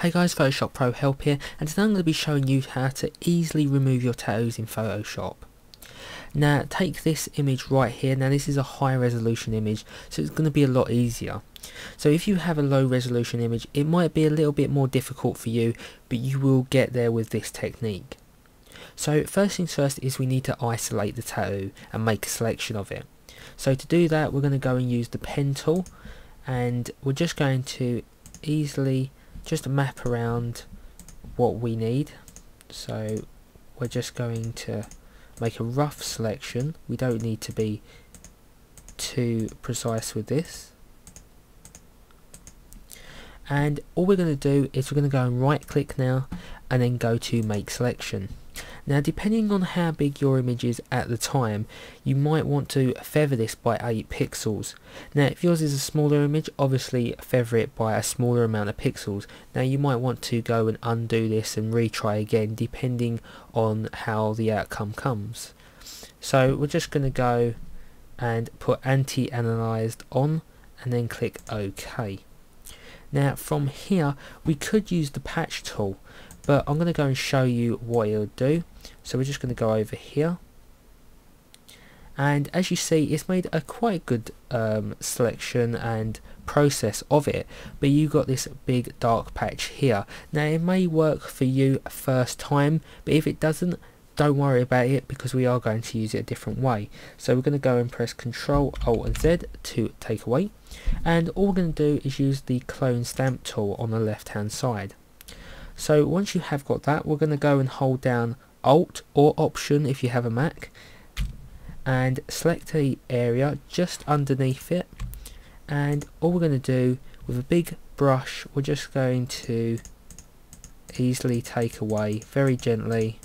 Hey guys, Photoshop Pro Help here, and today I'm going to be showing you how to easily remove your tattoos in Photoshop. Now, take this image right here, now this is a high resolution image, so it's going to be a lot easier. So if you have a low resolution image, it might be a little bit more difficult for you, but you will get there with this technique. So first things first is we need to isolate the tattoo and make a selection of it. So to do that, we're going to go and use the pen tool, and we're just going to easily just a map around what we need. So we're just going to make a rough selection. We don't need to be too precise with this. And all we're going to do is we're going to go and right click now and then go to make selection now depending on how big your image is at the time, you might want to feather this by 8 pixels. Now if yours is a smaller image, obviously feather it by a smaller amount of pixels. Now you might want to go and undo this and retry again depending on how the outcome comes. So we're just going to go and put anti-aliased on and then click OK. Now from here we could use the patch tool but I'm going to go and show you what it'll do. So we're just going to go over here. And as you see it's made a quite good um, selection and process of it. But you got this big dark patch here. Now it may work for you first time but if it doesn't don't worry about it because we are going to use it a different way. So we're going to go and press Control Alt and Z to take away. And all we're going to do is use the clone stamp tool on the left hand side so once you have got that, we're going to go and hold down Alt or Option if you have a Mac and select a area just underneath it. And all we're going to do with a big brush we're just going to easily take away very gently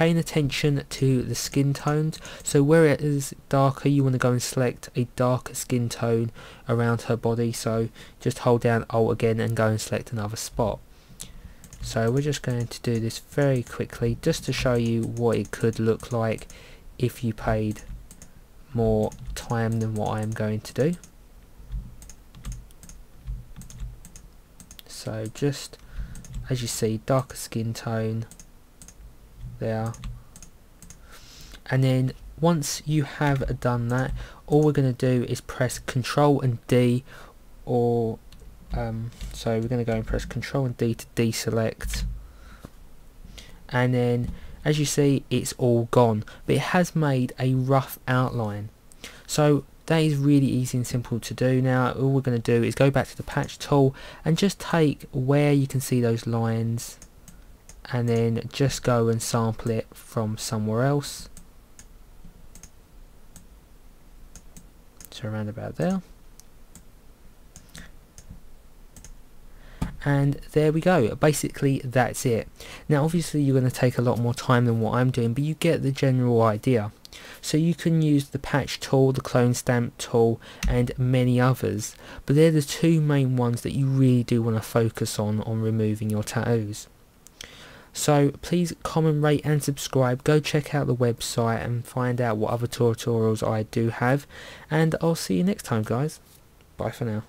paying attention to the skin tones. So where it is darker you want to go and select a darker skin tone around her body. So just hold down alt again and go and select another spot. So we're just going to do this very quickly just to show you what it could look like if you paid more time than what I'm going to do. So just as you see darker skin tone there and then once you have done that all we're going to do is press control and D or um, so we're going to go and press control and D to deselect. And then as you see it's all gone but it has made a rough outline. So that is really easy and simple to do now. All we're going to do is go back to the patch tool and just take where you can see those lines and then just go and sample it from somewhere else. So around about there. And there we go. Basically that's it. Now obviously you're going to take a lot more time than what I'm doing but you get the general idea. So you can use the patch tool, the clone stamp tool and many others but they're the two main ones that you really do want to focus on on removing your tattoos so please comment, rate and subscribe. Go check out the website and find out what other tutorials I do have. And I'll see you next time guys. Bye for now.